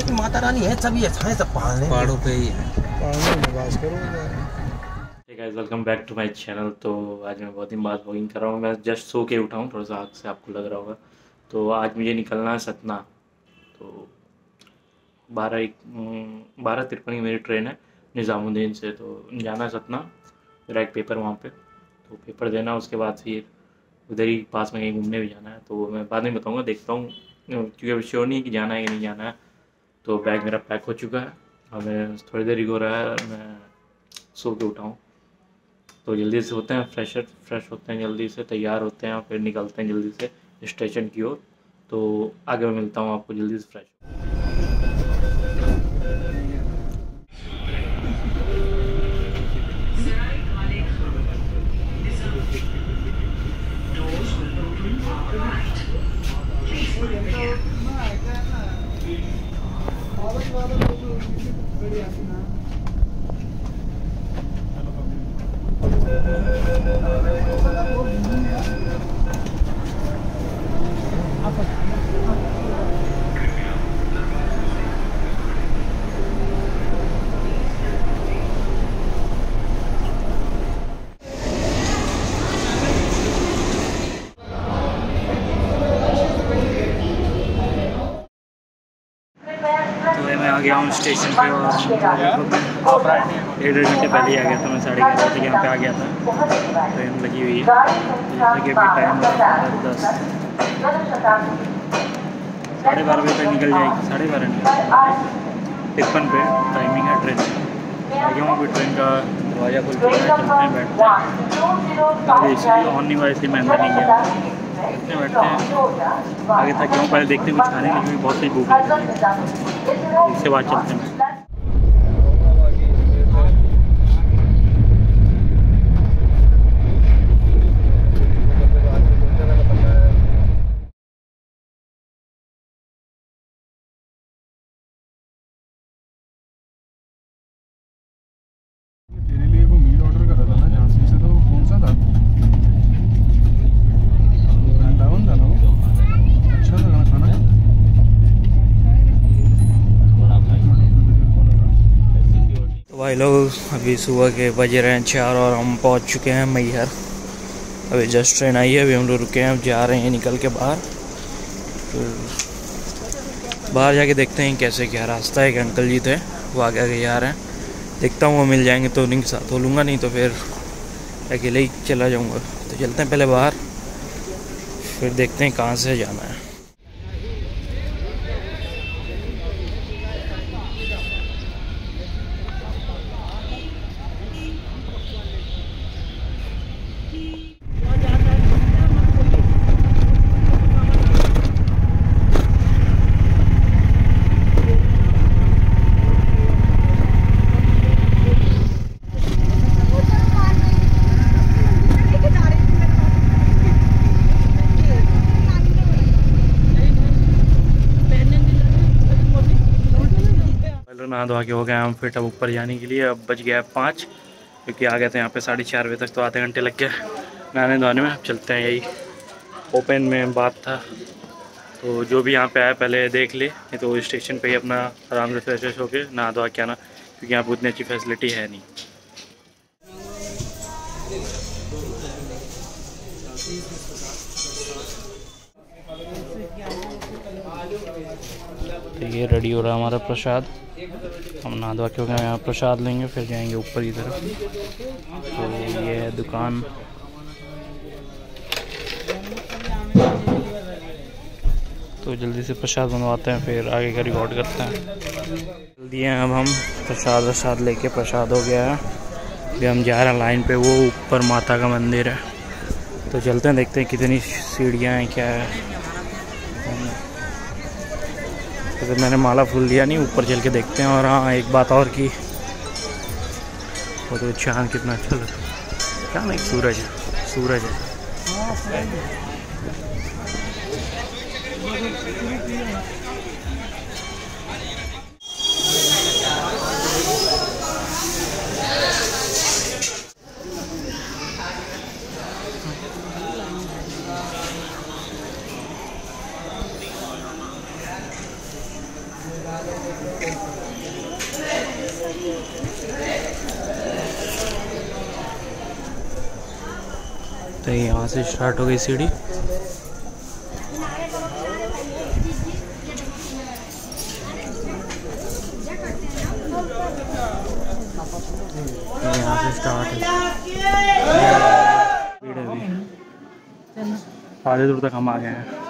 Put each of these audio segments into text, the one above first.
लेकिन माता रानी है सभी अच्छा है सब पहाड़। पहाड़ों पे ही है। पहाड़ों में निवास करूँगा। Guys welcome back to my channel तो आज मैं बहुत दिन बाद व्लॉगिंग कर रहा हूँ। मैं जस्ट सो के उठा हूँ थोड़ा सा आग से आपको लग रहा होगा। तो आज मुझे निकलना है सतना। तो बारह एक हम्म, बारह तिरपन की मेरी ट्रेन है निज़ामुद्दीन से। तो जाना है सतना मेरा एक पेपर वहाँ पे। तो पेपर देना उसके बाद फिर उधर ही पास में कहीं घूमने भी जाना है। तो मैं बाद में बताऊँगा देखता हूँ। क्योंकि अभी श्योर नहीं है कि जाना है कि नहीं जाना है। तो बैग मेरा पैक हो चुका है। हमें थोड़ी देर ही हो रहा है, मैं सो के उठाऊँ तो जल्दी से होते हैं फ्रेश फ्रेश होते हैं जल्दी से, तैयार होते हैं, फिर निकलते हैं जल्दी से स्टेशन की ओर। तो आगे मैं मिलता हूँ आपको जल्दी से फ्रेश Thank you. ये आ गया हूँ स्टेशन पे और डेढ़ घंटे पहले ही आ गया था, मैं साढ़े ग्यारह बजे यहाँ पे आ गया था। ट्रेन लगी हुई है। कि अभी टाइम दस। साढ़े बारह बजे तक निकल जाएगी, साढ़े बारह निकल तिरपन पे टाइमिंग है ट्रेन की। आ गया हूँ अभी ट्रेन का दरवाज़ा खुल है चलते हैं बैठते हैं ऑन नहीं हुआ, इसलिए मैं अंदर नहीं गया। बैठते हैं बैठते हैं। आगे तक क्यों? पहले देखते हैं कुछ खाने लेकिन बहुत सी भूख इससे बाद चलते हैं तेरे लिए वो मील ऑर्डर करा था ना झांसी से तो वो कौन सा था वृंदावन था ना वो अच्छा था खाना खाना तो भाई लोग, अभी सुबह के बजे रहे हैं चार और हम पहुँच चुके हैं मैहर। अभी जस्ट ट्रेन आई है, अभी हम लोग रुके हैं, अब जा रहे हैं निकल के बाहर। फिर बाहर जाके देखते हैं कैसे क्या रास्ता है एक अंकल जी थे, वो आगे आगे जा रहे हैं। देखता हूँ वो मिल जाएँगे तो उन्हीं के साथ हो लूँगा, नहीं तो फिर अकेले ही चला जाऊँगा। तो चलते हैं पहले बाहर, फिर देखते हैं कहाँ से जाना है। नहा धोवा के हो गए हम फिट अब ऊपर जाने के लिए। अब बज गया पाँच, क्योंकि आ गए थे यहाँ पे साढ़े चार बजे तक तो आधे घंटे लग गए नहाने धोने में। अब चलते हैं यही ओपन में बात था। तो जो भी यहाँ पे आया, पहले देख ले, नहीं तो स्टेशन पे ही अपना आराम से फ्रेश होकर नहा धोआ के आना, क्योंकि यहाँ पर उतनी अच्छी फैसिलिटी है नहीं। तो ये रेडी हो रहा है हमारा प्रसाद। हम नहा धोवा के यहाँ प्रसाद लेंगे, फिर जाएँगे ऊपर की तरफ़। तो ये है दुकान। तो जल्दी से प्रसाद बनवाते हैं, फिर आगे का रिकॉर्ड करते हैं। जल्दी हैं, अब हम प्रसाद वसाद लेके प्रसाद हो गया है। अभी हम जा रहे हैं लाइन पे, वो ऊपर माता का मंदिर है। तो चलते हैं, देखते हैं कितनी सीढ़ियाँ हैं, क्या है। वैसे मैंने माला फूल लिया नहीं, ऊपर चल के देखते हैं। और हाँ एक बात और की। वो तो चाँद कितना अच्छा लगता है। चाँद एक सूरज है सूरज है। तो यहाँ से स्टार्ट हो गई सीढ़ी। यहाँ से स्टार्ट है। आधे दूर तक हम आ गए हैं।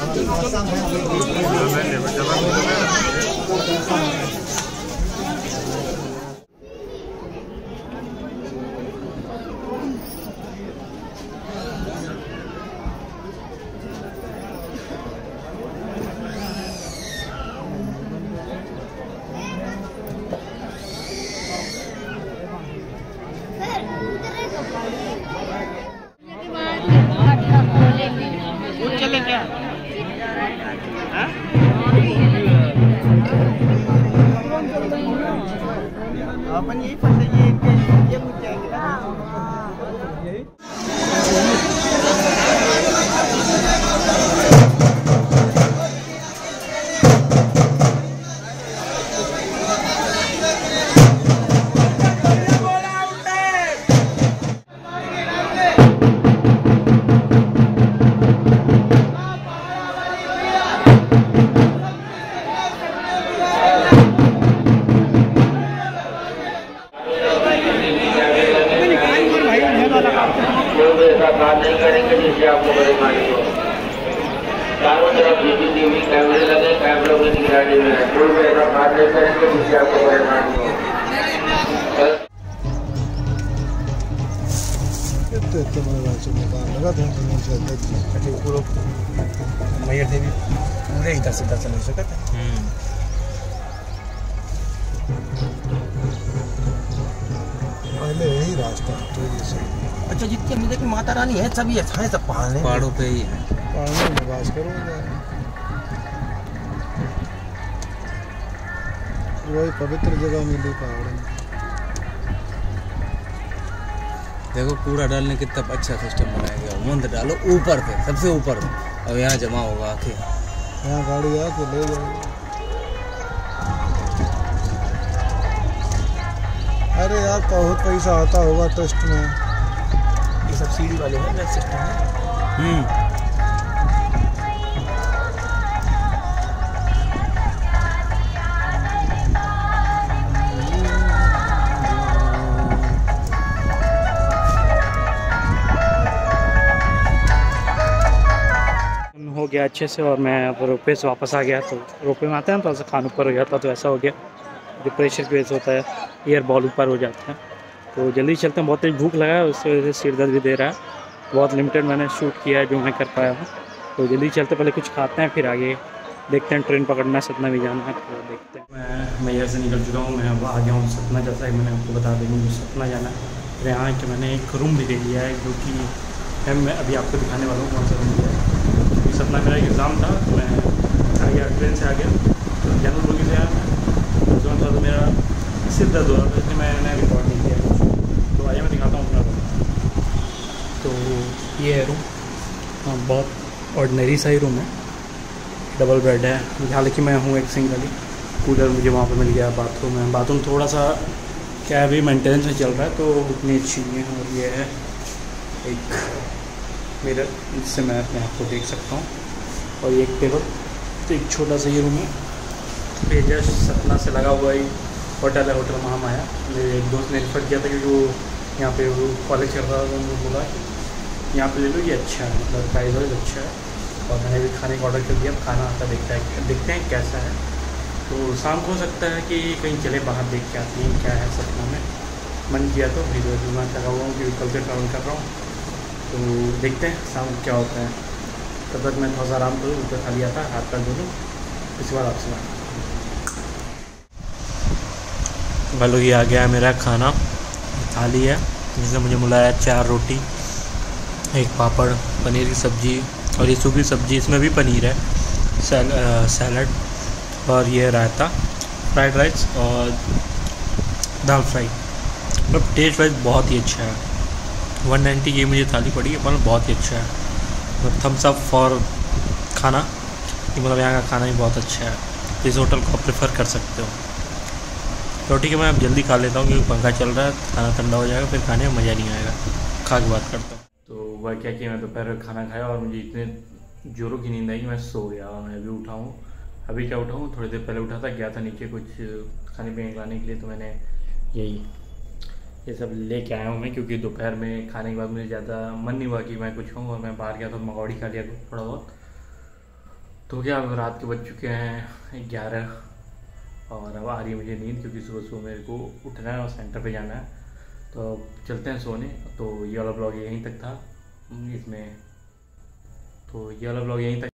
अपन यही फंसे ये ये इतने बड़े मकान लगा थे। तो कटे पूरा मैयर देवी पूरे इधर से दर्शन हो सकता? है पहले यही रास्ता तो ये अच्छा जितने मुझे की माता रानी है सभी अच्छा है सब पहाड़ है पहाड़ों पे ही है। पहाड़ों में निवास करूँगा। वही पवित्र जगह मिली पहाड़ में। देखो कूड़ा डालने कितना अच्छा सिस्टम बनाया गया। मंद डालो ऊपर से सबसे ऊपर अब यहाँ जमा होगा आके यहाँ गाड़ी आके ले जाएगी अरे यार बहुत पैसा आता होगा ट्रस्ट में। ये सब्सिडी वाले हैं सिस्टम है हम्म। गया अच्छे से और मैं अब रोपे से वापस आ गया तो रोपे में आते हैं थोड़ा सा खान ऊपर हो जाता तो ऐसा हो गया। जो प्रेशर की वजह से होता है एयर बॉल ऊपर हो जाता है। तो जल्दी चलते हैं, बहुत तेज भूख लगा है, उसकी वजह से सिर दर्द भी दे रहा है। बहुत लिमिटेड मैंने शूट किया है जो मैं कर पाया हूँ। तो जल्दी चलते पहले कुछ खाते हैं, फिर आगे देखते हैं ट्रेन पकड़ना है, सतना भी जाना है तो देखते हैं। मैं मैयर से निकल चुका हूँ, मैं अब आ गया हूँ सतना जैसा कि मैंने आपको बता दें मुझे सतना जाना है। यहाँ के मैंने एक रूम भी ले लिया है, जो कि मैं अभी आपको दिखाने वाला हूँ कौन सा रूम है। क्योंकि सतना मेरा एग्ज़ाम था तो मैं आ गया ट्रेन से आ गया। तो जनरल बोगी से आया मैं तो था तो मेरा सिर दर्द हो रहा था, इसलिए मैंने रिकॉर्ड नहीं किया तो आइए मैं दिखाता हूँ अपना रूम तो ये है रूम हाँ बहुत ऑर्डनरी सा ही रूम है। डबल बेड है। हालाँकि मैं हूँ एक सिंगल ही। कूलर मुझे वहाँ पर मिल गया बाथरूम है। बाथरूम थोड़ा सा, क्या अभी मेंटेनेंस में चल रहा है तो उतनी अच्छी नहीं है। और ये है एक मिरर जिससे मैं अपने आप को देख सकता हूँ। और ये एक टेबल तो एक छोटा सा ये रूम है। ये जस्ट सतना से लगा हुआ ही होटल है होटल महामाया। मेरे एक दोस्त ने रिफर किया था क्योंकि वो यहाँ पे वो कॉलेज कर रहा था, उन्होंने बोला कि यहाँ पे ले लो, ये अच्छा है मतलब प्राइस वाइज अच्छा है। और मैंने भी खाने का ऑर्डर कर दिया खाना आता देखता है, देखते हैं कैसा है। तो शाम को हो सकता है कि कहीं चले बाहर देख के आते हैं, क्या है सपना में। मन किया तो तो मैं थका हुआ हूँ, क्योंकि कल से ट्रैवल कर रहा हूँ। तो देखते हैं शाम क्या होता है। तब तक मैं थोड़ा सा आराम करूँ खा लिया था हाथ पैर धो लूँ इसके बाद आपसे बात भालो ये आ गया है मेरा खाना थाली है जिसमें मुझे मिला है चार रोटी एक पापड़ पनीर की सब्ज़ी और ये सूखी सब्ज़ी इसमें भी पनीर है सैल, सैलड और ये रायता फ्राइड राइस और दाल फ्राई। मतलब टेस्ट वाइज बहुत ही अच्छा है। वन नाइन्टी की मुझे थाली पड़ी है मतलब बहुत ही अच्छा है। थम्स अप फॉर खाना। कि मतलब यहाँ का खाना भी बहुत अच्छा है। इस होटल को आप प्रेफर कर सकते हो। तो ठीक है मैं अब जल्दी खा लेता हूँ, क्योंकि पंखा चल रहा है, खाना ठंडा हो जाएगा, फिर खाने में मज़ा नहीं आएगा। खा के बात करता हूँ। तो वह क्या किया, मैं दोपहर खाना खाया और मुझे इतने जोरों की नींद आई कि मैं सो गया और मैं अभी उठा हूँ। अभी क्या उठा हूँ? थोड़ी देर पहले उठा था, गया था नीचे कुछ खाने पीने लाने के लिए तो मैंने यही ये सब लेके आया हूँ मैं, क्योंकि दोपहर में खाने के बाद मुझे ज़्यादा मन नहीं हुआ कि मैं कुछ खाऊँ और मैं बाहर गया तो मगौड़ी खा लिया थोड़ा बहुत। तो क्या अब रात के बज चुके हैं ग्यारह और अब आ रही है मुझे नींद, क्योंकि सुबह सुबह मेरे को उठना है और सेंटर पे जाना है। तो चलते हैं सोने। तो ये वाला ब्लॉग यहीं तक था। इसमें तो ये वाला ब्लॉग यहीं तक